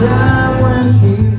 time when she